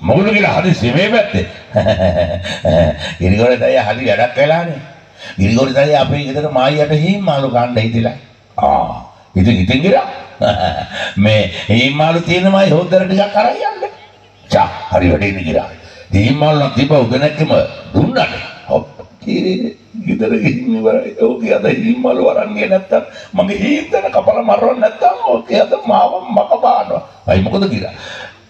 මොකද කියලා හදිස්සිය මේ පැත්තේ. ගිරිගොඩ තයි හරි වැඩක් වෙලානේ. ගිරිගොඩ තයි අපේ ගෙදර මායියට හීම් මාළු ගන්න හිතිලා. ආ ඉතින් ඉතින් ගිරා. මේ හීම් මාළු තියෙනමයි හොද්දර ටිකක් අරන් යන්න. චා හරි වැඩේ ගිරා. හීම් මාළු නම් තිබ්බ උදැනක්කම දුන්නානේ. හොප්පේ ගෙදර ගිහින් ඉවරයි. ඕකේ අද හීම් මාළු අරන් ගියේ නැත්තම් මගේ හීම් දන කපලා මරවන්න නැත්තම් ඕකේ අද මාව මක බානවා. අයි මොකද ගිරා?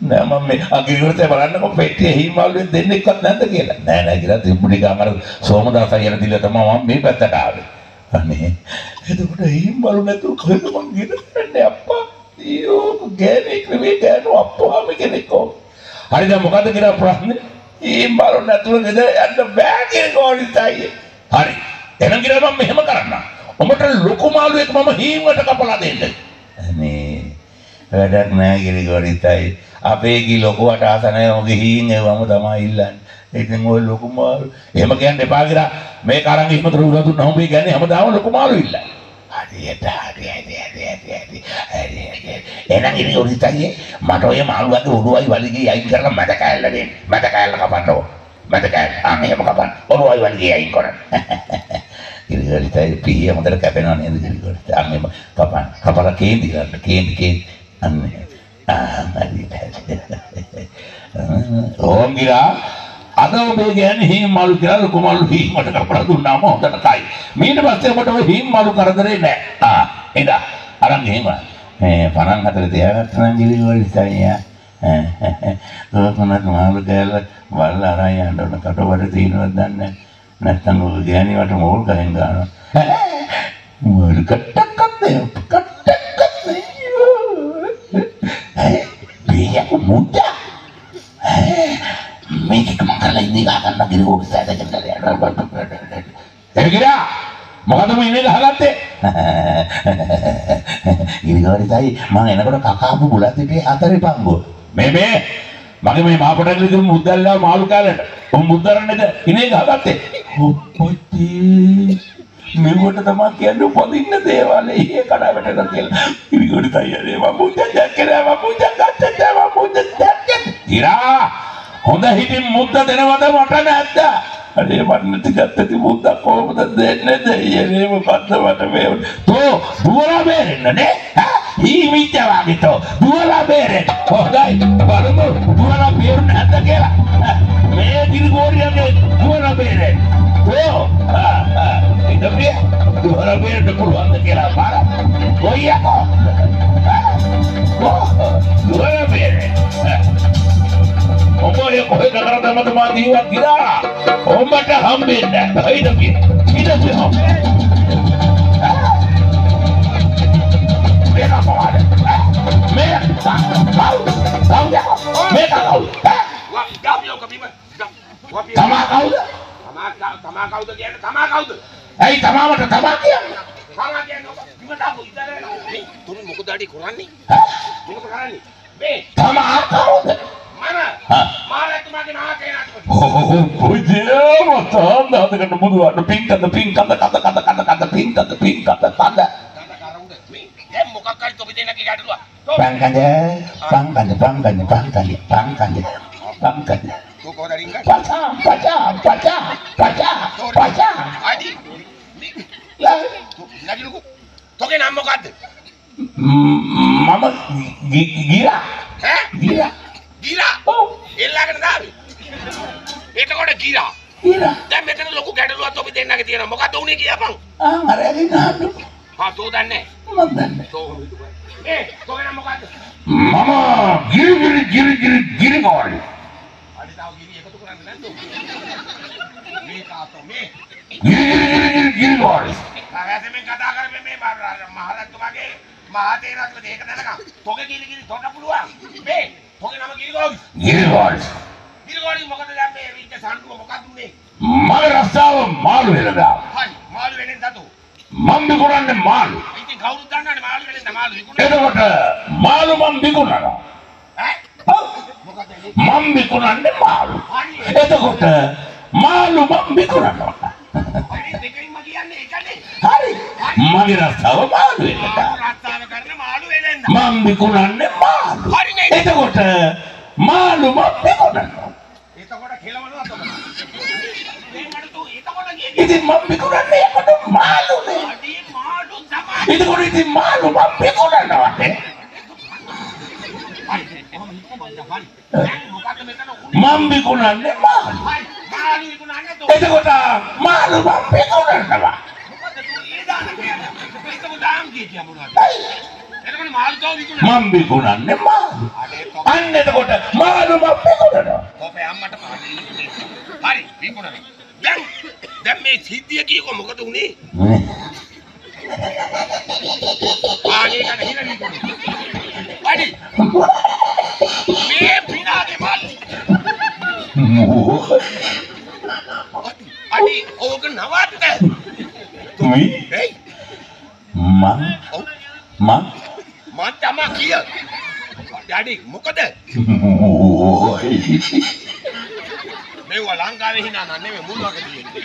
නෑ මම මේ අගිරිවරතේ බලන්නකො පෙට්ටිය හිමාලුවෙන් දෙන්නෙක්වත් නැද්ද කියලා. නෑ නෑ කියලා තිබුණි ගාම අර සෝමදාස අයියර දීලා තමයි මම මේ පැත්තට ආවේ. අනේ එතකොට හිමාලු නැතුව කොහෙද මං ගිහන්නේ අප්පා? ඊයෝ ගෑණෙක් නෙවෙයි ගෑනු අප්පාම කෙනෙක් ඕ. හරි දැන් මොකද කියලා ප්‍රශ්නේ? හිමාලු නැතුව ගෙදර යන්න බෑ කියන කෝලිතයි. හරි. එහෙනම් කියලා මම මෙහෙම කරන්නම්. ඔබට ලොකු මාළුවෙක් මම හීමකට කපලා දෙන්න. අනේ වැඩක් නෑ ගිරිගොරිතයි. අපේ ගි ලොකුවට ආස නැහැ ඔගේ හීන් ඒවම තමයි ඉල්ලන්නේ. ඉතින් ඔය ලොකු මාළු එහෙම කියන්න එපා කියලා මේක අරන් ඉස්මතර උලා දුන්නා හොඹේ කියන්නේ හැමදාම ලොකු මාළු ඉල්ලන්නේ. හරියට හරි හරි හරි හරි හරි හරි හරි එහෙනම් ඉතින් ඔරිතයි මට ඔය මාළුවගේ උඩුවයි වලිගේ අයින් කරලා මැද කෑල්ල දෙන්න. මැද කෑල්ල කපන්නකො. මැද කෑල්ල. අන්න එහෙම කපන්න. ඔළුවයි වලිගේ අයින් කරන්න. ඉරිගොරිතයි පිහිය හොඳට කැපෙනවා නේද ඉරිගොරිතයි. අන්න එහෙම කපන්න. කපලා කේන්දි ගන්න. කේන්දි කේන්දි. අන්න එහෙම. ඕම් ගිරා අද ඔබේ ගෑණි හීම් මාළු කියලා ලොකු මාළු හීමට කපලා දුන්නාම හොඳට කයි. ඊට පස්සේ ඔබට ඔය හීම් මාළු කරදරේ නැහැ. ආ එදා අරන් එහෙම මේ පණන් හතර තියාගත්තා නම් ගිලි වල ඉස්සයියා. කොහොමද මාළු කියලා වල අරන් යන්න ඕන කටවඩ තියෙනවද දන්නේ නැත්නම් ඔබ ගෑණි වට මෝල් ගහෙන් ගන්නවා. මොල් කට්ටක්කත් නේ කට්ටක්කත් නේ biaya muda. මේක මකලා ඉන්නේ ගහගන්න ගිරෝඩ සැදගෙන එර ගිරා මොකද මේ ඉන්නේ ගහගත්තේ? ගිරිගෝරිතයි මම එනකොට කකාපු බුලත් පිටේ හතරේ පංගුව. මේ මේ මගේ මේ මාපටකලි දුම් මුද්දල්ලා මාළු කාලේට. උන් මුද්දරන්නේද? ඉනේ ගහගත්තේ. ඔප්පොච්චි. මෙවට තමයි කියන්නේ පොදින්න දේවල් ඒ කඩා වැටෙනවා කියලා. ඉරිගොඩ තයියනේ මම මුද්ද දැක්කේ මම මුද්ද ගත්තේ මම මුද්ද දැක්කේ. ඉරා හොඳ හිතින් මුද්ද දෙනවද මට නැද්ද? අනේ මන්නට ගත්තති මුද්ද කොහොමද දෙන්නේ දෙයියනේ මොකද්ද මට මේ තෝ දුවලා බේරෙන්න නේ? හා ඊ මිත්‍ය වාගේ තෝ දුවලා බේරෙන්න. හොඳයි බලමු දුවලා බේරුණ නැද්ද කියලා. මේ ඉරිගොඩියගේ දුවලා බේරෙන්න. තෝ හා හා ඉතින් දුවලා බේරෙන්න පුළුවන්ද කියලා ඔබ ඔය තමා තමා කවුද කියන්නේ? තමා කවුද? ඇයි තමාවට තමා කියන්නේ? තමා කියන්නේ ඔබ ඉවදාපු ඉතල මේ තුරු මොකද අඩි කරන්නේ? මොකද කරන්නේ? මේ තමා කවුද? මම. හා. මාලතුමාගේ නාකේ නාටක ඔහේ මතන්න අදකට මුදුවට පින්කද පින්කද කද කද කද කද පින්කද පින්කද කද දැන් මොකක් හරි තොපි දෙන්නගේ ගැටලුවක්. තෝ පංකද පංකද පංකද පංකද පංකද තෝ කොහොමද රින්ගන්නේ පචා පචා පචා පචා පචා අඩි නගිලුකු තෝගේ නම මොකද්ද මම ගිරා ඈ ගිරා ගිරා ඔව් එල්ලාගෙන දාවි එතකොට ගිරා ගිරා දැන් මෙතන ලොකු ගැටලුවක් තොපි දෙන්නගේ තියෙනවා මොකද්ද උනේ කියපන් ආ අරගෙන නාන්න හා තෝ දන්නේ මම දන්නේ තෝ ඒ තෝගේ නම මොකද්ද මම ගිරි ගිරි ගිරි ගිරි ගිරි ගෝරි අඩි තාව ගිරි එකතු කරන්නේ නැද්ද මේ කාතෝ මේ ගිරි ගිරි ගිරි ගිරි ගිරි ගෝරි ආගැසෙන් කතා කරන්නේ මේ මහරජතුමාගේ මහතේරත්ව දෙක දැනගම් තෝගේ ගිරි ගිරි තොට පුළුවන් මේ තෝගේ නම ගිරි ගෝගි ගිරි ගෝරි ගිරි ගෝගි මොකද දැන් මේ විච්ච සම්ඩුව මොකක්ද උනේ මගේ රස්සාව මාළු වෙනදා හරි මාළු වෙලෙන් දතු මම විකුණන්නේ මාළු ඉතින් කවුරුත් දන්නවනේ මාළු වෙලෙන් මාළු විකුණන එතකොට මාළු මම විකුණනවා ඈ ඔව්. මොකද ඒ මම විකුණන්නේ මාළු හරි එතකොට මාළු මම විකුණනවා හරි දෙකයින්ම කියන්නේ ඒකනේ හරි මගේ රස්සාව මාළු වෙනදා රස්සාව කරන මාළු වෙලෙන් මම විකුණන්නේ මාළු හරි නේද? එතකොට මාළු මම්පි කොනනවා. එතකොට කෙලවනවත් ඔබ. මේ මට තු එතකොට ගියේ ඉතින් මම්පි කොනන්නේ යකට මාළුනේ. අඩේ මාඩු තමයි. එතකොට ඉතින් මාළු මම්පි කොනනවා. හරි. කොහොම හිතමද හරි. දැන් මොකද මෙතන උනේ? මම්පි කොනන්නේ මාළු. හරි. මාළු විකුණන්නේ තෝ. එතකොට මාළු මම්පි කොනනවා. මොකද තු ඒ දාන කියන්නේ. එතකොට දාම් කීතිය මොනවද? එතකොට මාළු තෝ විකුණන්නේ. මම්පි කොනන්නේ මාළු. අඩේ තෝ. අන්න එතකොට මාළු මම්පි කොනනවා. කොපේ අම්මට පාඩේ. හරි විකුණනවා. දැන් දැන් මේ සිද්ධිය කීකෝ මොකද උනේ? ආගේ කන හිර විකුණනවා. අඩි ඕක නවත්ත. මේ එයි මං ඔව් මං මන් තමා කිය. ඩැඩි මොකද? මේවා ලංකාවේ hina නන් නෙමෙයි මුල් වගේ තියෙන්නේ.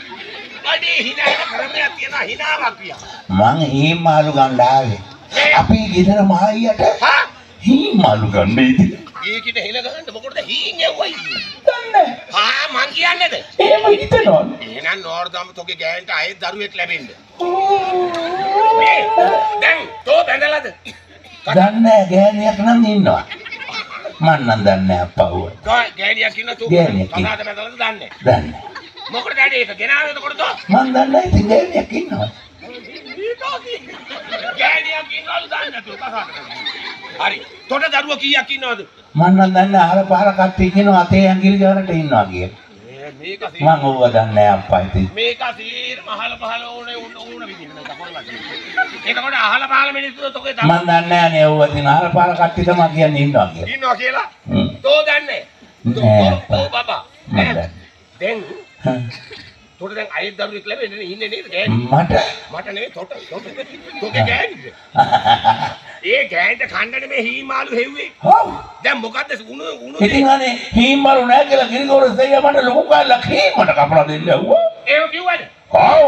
අඩි hina ක්‍රමයක් තියෙනවා hinaවක් කියා. මං හී මාළු ගන්න ආවේ. අපි ගෙදර මහයියට හා හී මාළු ගන්න ඉතින්. ඒකිට හෙල ගහන්න මොකටද හීන් යවයි. දන්නේ. හා මං කියන්නේද? එහෙම හිතනවා. එහෙනම් නෝර්දම් තෝගේ ගෑන්ට ආයෙත් දරුවෙක් ලැබෙන්න. දැන් තෝ බැඳලාද? දන්නේ ගෑණියක් නම් ඉන්නවා. මන් නම් දන්නේ අප්පව. ගෑණියක් ඉන්න තෝ. කතාද බැඳලාද දන්නේ. දන්නේ. මොකටද ඩැඩි ඒක ගෙනාවෙද කොටද? මන් දන්නේ ඉතින් ගෑණියක් ඉන්නවා. ගෑණියක් ඉන්නවලු දන්නේ නැතුව කතාද හරි. තොට දරුවෝ කීයක් ඉන්නවද? මන් නම් දන්නේ අහල පහල කට්ටිය කියනවා අතේ ඇඟිලි ගානට ඉන්නවා කියලා. මේ මේක මං ඕව දන්නේ අප්පා ඉතින්. මේක සීර මහල පහල ඕනේ ඕන විදිහට. ඒකකොට අහල පහල මිනිස්සු තෝගේ මන් දන්නේ නැහැ නේ ඕව ඉතින් අහල පහල කට්ටිය තමයි කියන්නේ ඉන්නවා කියලා. ඉන්නවා කියලා. තෝ දන්නේ. තෝ. බබා. දැන්. තොට දැන් අයෙත් දරුවෙක් ලැබෙන්නේ ඉන්නේ නේද? මට මට නෙවෙයි තොට තොට. තෝගේ ගෑණිද? ඒ ගෑණිට කණ්ඩනේ මේ හීමාලු හෙව්වේ. ඔව් දැන් මොකද්ද උණු උණු ඉතින් අනේ හීම්මරු නැහැ කියලා ගිරිගොර සෙයිය මට ලොකු කාලක් හීමට කපලා දෙන්න ඇහුවා. ඒක කිව්වද? ඔව්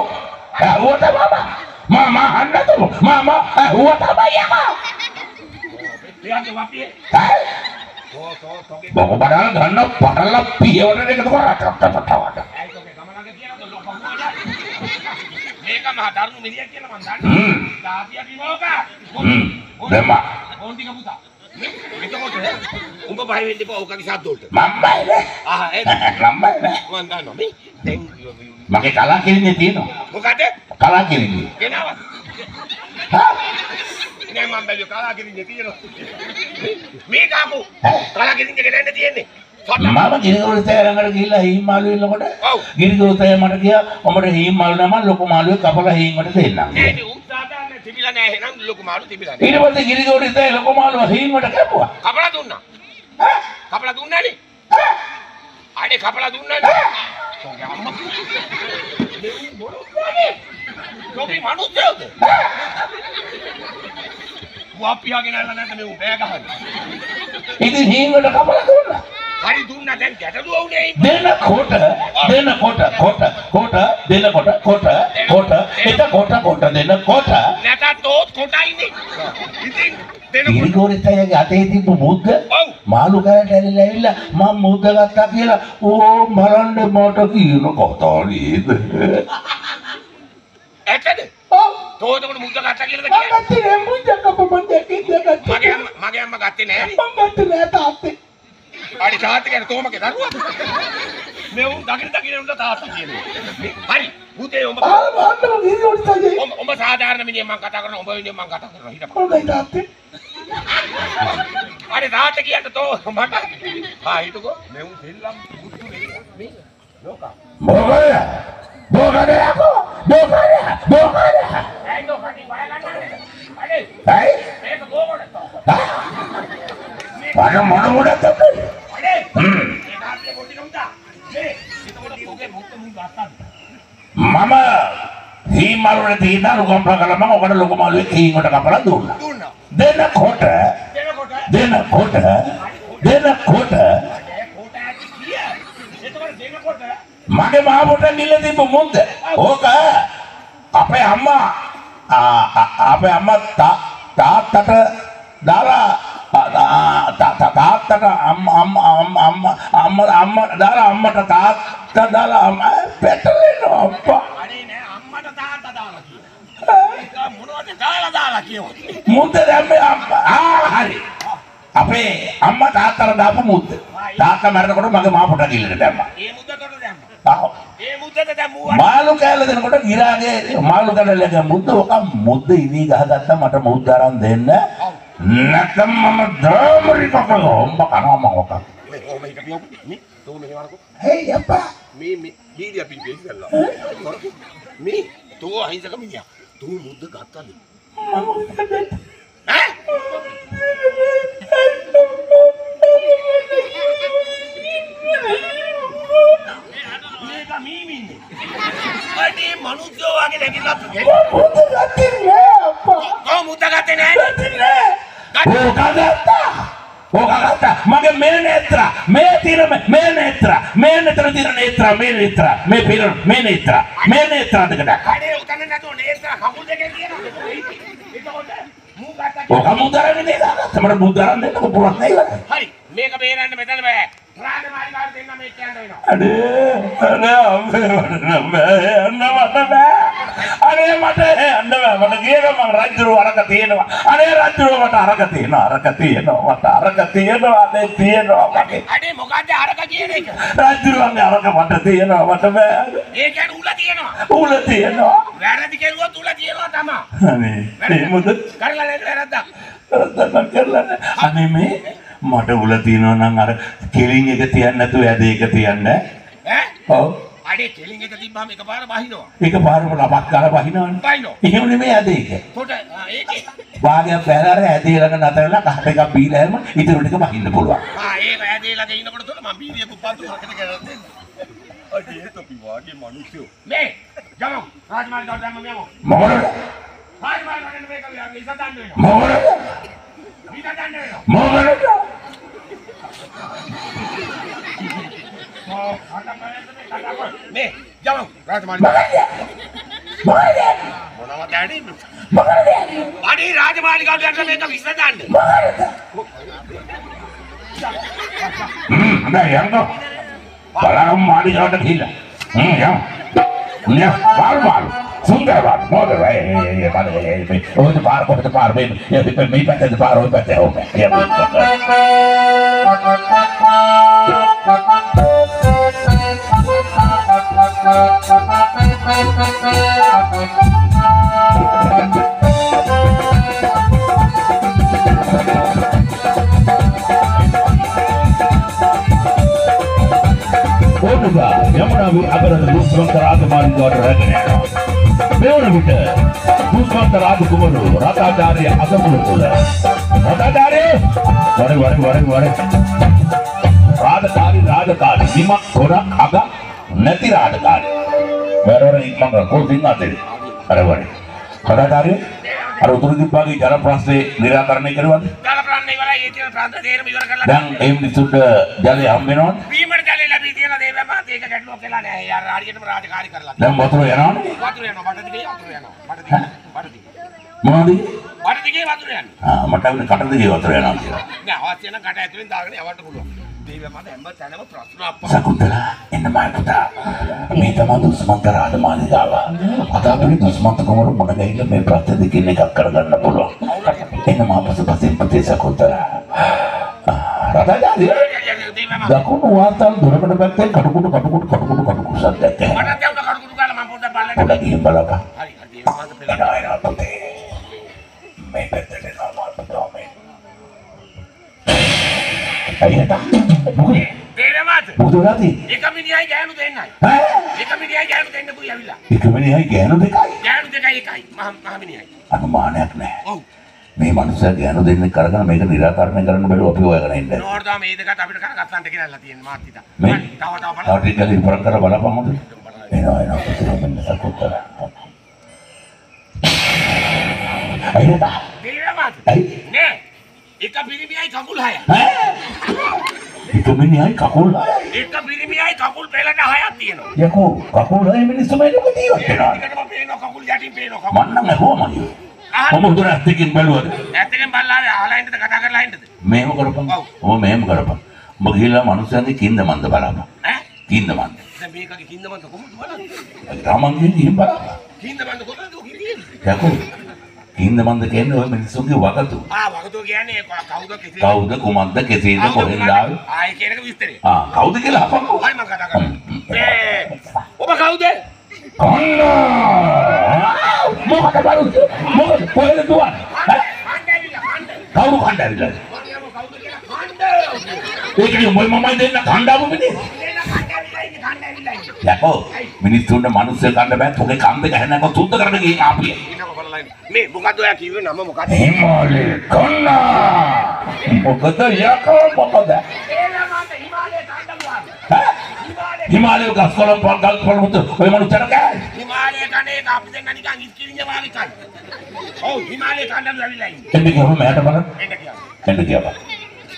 ඇහුවා තමයි. මම අහන්නද මම ඇහුවා තමයි යකෝ. එයාගේ වපියේ. තෝ තෝ තෝගේ බොක බඩල් ගන්න පටල පියවර එකතු කරා ටට ටට. ඇයි තෝගේ ගමනක කියනද ලොකු? මේක මහ දරුණු මිනිහෙක් කියලා මං දන්නවා. හ්ම්. දාතිය කිනෝක. හ්ම්. දෙමා. ඕන්ටික පුතා. එතකොට උඹ බය වෙන්න එපා ඕකගේ සද්දෝල්ට. මම බයිනේ. ආහ ඒ මම බයිනේ. මං දන්නවා මේ. දැන් මගේ කලා කිරින්නේ තියෙනවා. මොකද? කලා කිරින්නේ. ගෙනාවා. හා? නෑ මම බැලුවා කලා කිරින්නේ තියෙනවා. මේ කාපු කලා කිරින්නේ ගෙනන්න තියෙන්නේ. සොට්ට. මම ගිරිගොර තෑරඟට ගිහිල්ලා හීම්මාළු ඉන්නකොට ඔව්. ගිරිගොර තෑ මට කියා උඹට හීම්මාළු නම ලොකු මාළුවේ කපලා හීම්කට දෙන්නම්. ඒ උන් සාදාන්න තිබිලා නෑ එහෙනම් ලොකු මාළු තිබිලා නෑ. ඊට පස්සේ ගිරිගොර තෑ ලොකු මාළුව හීම්කට කැපුවා. කපලා දුන්නා. ඈ? කපලා දුන්නානේ. ඈ? අනේ කපලා දුන්නානේ. අම්මා. මේ මොනවද? තෝගේ මනුස්සයෝද? වපියාගෙන නැද්ද මේ බෑ ගහන්නේ. ඉතින් හීම්කට කපලා දුන්නා. හරි දුන්නා දැන් ගැටලුව උනේ ඇයි? දෙනකොට දෙනකොට කොට කොට දෙනකොට කොට කොට එතකොට කොට දෙනකොට නැතත් තෝත් කොටයිනේ. ඉතින් තෑගේ අතේ තිබ්බ මුද්ද මාළු කෑල්ලට ඇලිලා ඇවිල්ලා මම මුද්ද ගත්තා කියලා ඕ බලන්න මට කියන කතාවේද ඇත්තද? ඔව් තෝතකොට මුද්ද ගත්තා කියලාද මම කියන්නේ? ගත්තේ නෑ මුද්ද කපපන් දෙකින් දෙකට මගේ අම්මා මගේ අම්මා ගත්තේ නෑනේ. මම ගත්තේ නෑ තාත්තේ අඩි තාත්තා කියන්නේ තෝමගේ දරුවා. මේ උන් දකින දකින උන්ට තාත්තා කියනවා. මේ හරි. පුතේ උඹ ආ මම ගිරිගොර තෑගේ උඹ උඹ සාධාරණ මිනිහෙක් මං කතා කරනවා උඹ වෙනුවෙන් මං කතා කරනවා හිටපන්. හොඳයි තාත්තේ අනේ තාත්තා කියන්න තෝ මට. ආ හිටකෝ. මේ උන් සෙල්ලම් පුතු. මේ ලෝකා. මොකද මොකද යකෝ මොකද මොකද ඇයි තෝ කටි බය ගන්නන්නේ? අනේ ඇයි මේක ගෝවඩ තෝ. අර මොන මොඩ තමයි අනේ හ්ම්. මේ තාත්තේ පොඩි කමුදා. මේ එතකොට පොගේ මුත්ත මුන් ගත්තාද? මම ඔකට ලොකු මාළුවේ හීමකට කපලා දුන්නා. දෙනකොට දෙනකොට දෙනකොට මගේ මාපොට නිල තිබ්බ මුද්ද ඕක අපේ අම්මා අපේ අම්මා තාත්තට දාලා තාත්තට අම්ම අම්ම අම්ම අම්ම අම්ම අම්ම දාලා අම්මට තාත්තා දාලා අම්ම පැටලෙනවා අප්පා අනේ නෑ අම්මට තාත්තා දාලා කියනවා. මොනවද දාලා දාලා කියනවා. මුද්ද දැම්මේ අම්මා ආ හරි අපේ අම්මා තාත්තට දාපු මුද්ද තාත්තා මැරෙනකොට මගේ මාපොට කිල්ලට දැම්මා ඒ මුද්දට දැම්මා. ඒ මුද්දට දැම්මුවා. මාළු කෑල්ල දෙනකොට ගිරාගේ මාළු කෑල්ල මුද්ද ඔක මුද්ද ඉදී ගහගත්තා මට මුද්ද අරන් දෙන්න නැත්නම් මම දාමරි කකෝ උඹ කනවා මම ඔක මේ ඕම හිටපියෝ. මේ තෝ මෙහෙ වරකෝ. හේ අප්පා මේ මේ බීඩිය පිපි ඉස්සල්ලා. මේ තෝ අහිංසක මිනිහා. තෝ මුද්ද ගත්තද? ඈ? මේක මීමින්නේ. අනේ මිනිස්සු වගේ නැගිලා තුනේ. මුද්ද ගත්තේ නෑ අප්පා තෝ මුද්ද ගත්තේ නෑනේ. ගත්තේ නෑ ඕක ගත්තා ඕක ගත්තා මගේ මේ නේත්‍ර මේ නේත්‍ර මේ නේත්‍ර තිර නේත්‍ර මේ නේත්‍ර මේ පිර මේ නේත්‍ර මේ නේත්‍ර දෙකට අනේ උතන නැතුව නේත්‍ර කකුල් දෙකෙන් කියනවා. එතකොට මූ ගත්තා. ඕක මුදරන්නේ නේද තමයි මුදරන් දෙන්නක පුළුවන් නේද හරි මේක බේරන්න මෙතන බෑ. රාජමාලිගාවට දෙන්න මේ කියන්න වෙනවා. අනේ අනේ අම්මේ මට බෑ යන්න මට බෑ මට යන්න බෑ මට ගියක මම රජුරු අරක තියෙනවා අනේ රජුරු මට අරක තියෙනවා අරක තියෙනවා මට අරක තියෙනවා අනේ තියෙනවා මගේ අනේ මොකද්ද අරක කියන එක? රජුරුවන්ගේ අරක මට තියෙනවා මට බෑ ඒ කියන්නේ උල තියෙනවා. උල තියෙනවා වැරදි කෙරුවොත් උල තියෙනවා තමයි. අනේ මේ මුද කරලා නේද වැරද්දක්. කරදන්න කරලා. අනේ මේ මට උල තියෙනවා නම් අර කෙලින් එක තියන්න නැතුව ඇද එක තියන්න ඈ? ඔව් අනේ කෙලින් එක තිබ්බම එකපාර බහිනවා. ඒක පාරම ලබක් කරලා බහිනවනේ බහිනවා. එහෙම නෙමෙයි ඇද එක කොට ආ, ඒකේ වාගයක් බැලර ඇදේ ළඟ නතරලා කහට එකක් බීලා හැම ඉතුරු ටික බහින්න පුළුවන් ආ ඒ වැදේලා ඉන්නකොට තුන මම බීරිය කුප්පන්තු කරගෙන ගෙනල්ලා දෙන්න. අනේ තොපි වාගේ මිනිස්සු. මේ යමු රාජමාලිගාවට දැම්ම මෙමු. මොකද රාජමාලිගාවට මේක විස දන්න වෙනවා. මොකද විස දන්න වෙනවා. මොකද ඔව්, අන්න බලන්න මේ කතා කර. මේ යමු රාජමාලිගාවට. මොකද මොනවද ඇඩි? මොකද අනේ රාජමාලිගාවට දැම්ම මේක විස දන්න. හ්ම් දැන් යන්නකෝ බලන්න මාලිගාවට ගිහිල්ලා හ්ම් යන්න නේ බාල් බාල් සුන්දර බාල් මොකද ඒ ඒ බාල් ඒ ඔය පාර කොහෙද පාර මේ මේ මේ පැත්තේ පාර ඔය පැත්තේ ඔය ඕනගා අගරද දුෂ්මන්ත රාජමාලිගාවට රැගෙන යනවා. මෙවන විට දුෂ්මන්ත රාජකුමරු රතාචාර්ය අසමුණ තුළ. රතාචාර්ය! වර වර වර වර. රාජකාරි රාජකාරි. විමක් ගොඩක් අග නැති රාජකාරි. වර වර ඉක්මන් කෝටින් අතේ. අර වර. රතාචාර්ය! අර උතුරු දිබ්බාගේ ජන ප්‍රශ්නේ निराකරණය කරුවද දාලා ප්‍රාණ ඉවරයි ඒ තියෙන ප්‍රාන්ත තේරම ඉවර කරලා දැන් ඒ මිනිසුන්ට ජලය හම්බ වෙනවද බීමට ජලය ලැබී තියෙන දේව මාත් ඒක ගැටලුවක් කියලා නෑ. යාර හරියටම රාජකාරී කරලා. දැන් වතුර යනවනේ වතුර යනවා බඩ දිගේ වතුර යනවා. බඩ දිගේ. බඩ දිගේ. මොනවද බඩ දිගේ වතුර යනවා. ආ මට වෙන කට දිගේ වතුර යනවා කියලා. නෑ අවශ්‍ය නම් කට ඇතුලෙන් දාගෙන යවන්න පුළුවන්. ප්‍රශ්න. සකුන්තලා එන්න මා පුතා. මේ තමයි දුස්මන්ත රාජමාලිගාව. අද අපිට දුස්මන්ත කුමරු මොන ගයිද මේ ප්‍රත්‍ය දෙකින් එකක් කරගන්න පුළුවන්. එන්න මා පසුපසින් පුතේ සකුන්තලා. රටාජාදී දකුණු වාර්තාව දොරකඩ පැත්තෙන් කටුකුඩු කටුකුඩු කටුකුඩු කටුකුඩු සද්දයක් ඇහෙනවා. පොඩ්ඩක් බලන්න. පොඩ්ඩක් ගිහින් මොකද වෙලාදී? එක මිනිහයි ගෑනු දෙන්නයි. ඈ එක මිනිහයි ගෑනු දෙන්න පුයි ඇවිල්ලා. එක මිනිහයි ගෑනු දෙකයි. ගෑනු දෙකයි එකයි. මහ මහ මිනිහයි. අනුමානයක් නැහැ. ඔව්. මේ මනුස්සයා ගෑනු දෙන්නෙක් කරගෙන මේක निराකරණය කරන්න බැරුව අපි හොයගෙන ඉන්නේ. නෝර්දා මේ දෙකට අපිට කරගත්තන්ට කියලාලා තියෙන මාත් හිතා. මේ තව තව බලන්න. තාටි කලි ඉවර කර බලපන් හොඳ. එනවා එනවා පුතේ මෙන්න සකුත්තර. අයියට. දේව මාත්. ඇයි? නෑ. එක පිරිමියයි කකුල් හයයි. ඈ? එක මිනිහයි කකුල්. එක පිරිමියයි කකුල් පෙළට හයක් තියෙනවා. යකෝ කකුල් හය මිනිස්සු මේ ලොකු ජීවත් වෙනවා. ඒකටම පේනවා කකුල් යටින් පේනවා කකුල්. මන්නම් ඇහුවමයි. අහන්න. ඔබ උදේ ඇත්තකින් බැලුවද? ඇත්තටම බල්ලාවේ අහලා ඉන්නද කතා කරලා ඉන්නද? මෙහෙම කරපන් ඔව්. මෙහෙම කරපන් උඹ ගිහිල්ලා මනුස්සයන්ගේ කින්ද මන්ද බලපන් ඈ කින්ද මන්ද දැන් මේකගේ කින්ද මන්ද කොහොමද බලන්නේ තමන්ගේ ගිහින් බලපන් කින්ද මන්ද කොහොමද කියන්නේ යකෝ කින්ද මන්ද කියන්නේ ඔය මිනිස්සුන්ගේ වගතු. ආ වගතෝ කියන්නේ කවුද කෙසේ? කවුද කුමක්ද කෙසේද කොහෙන්ද ආවේ? ආයේ කියන එක විස්තරේ ආ කවුද කියලා අහපන්කෝ හරි මම කතා කරන්නේ. මේ ඔබ කවුද? කන්නා! මොකද බලුද මොකද කොහෙද කණ්ඩ කවුරු කණ්ඩායමද මොනියම කවුද කියලා කණ්ඩ ඒකනේ උඹයි මමයි දෙන්න කණ්ඩායම ඉන්නේ. යකෝ මිනිස්සුන්ට මිනිස්සු කන්න බෑ තෝගේ කන් දෙක හැනක සුද්ධ කරන්න ගිහින් ආපිය මේ මොකද්ද ඔයා කිව්වේ නම මොකද්ද? හිමාලේ කන්නා මොකද යකෝ මොකද? හිමාලයේ ගස් කොළන් පල් ගල් පල් මුතු ඔය මනුස්සයර කෑ හිමාලයේ එක අපි දෙන්න නිකන් ඉස්කිරිnya වාගේ කයි. ඔව් හිමාලයේ කණ්ඩ ලැබිලා ඉන්නේ. එන්න ගියම මෑට බලන්න. එන්න කියන්නේ. එන්න ගියා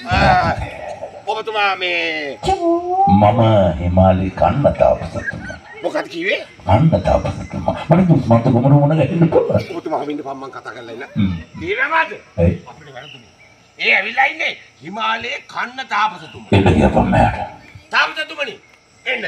ආ ඔබතුමා මේ මම හිමාලේ කන්න තාපසතුමා මොකද කිව්වේ? කන්න තාපසතුමා මට දුස්මන්ත ගොමන මොන ගහින්න පුළුවන් ඔබතුමා හමින්න පම්මන් කතා කරලා ඉන්න. දීරමද? ඒ අපිට වැරදුනේ. ඒ ඇවිල්ලා ඉන්නේ හිමාලයේ කන්න තාපසතුමා. එන්න ගියා මෑට තාපසතුමනි එන්න.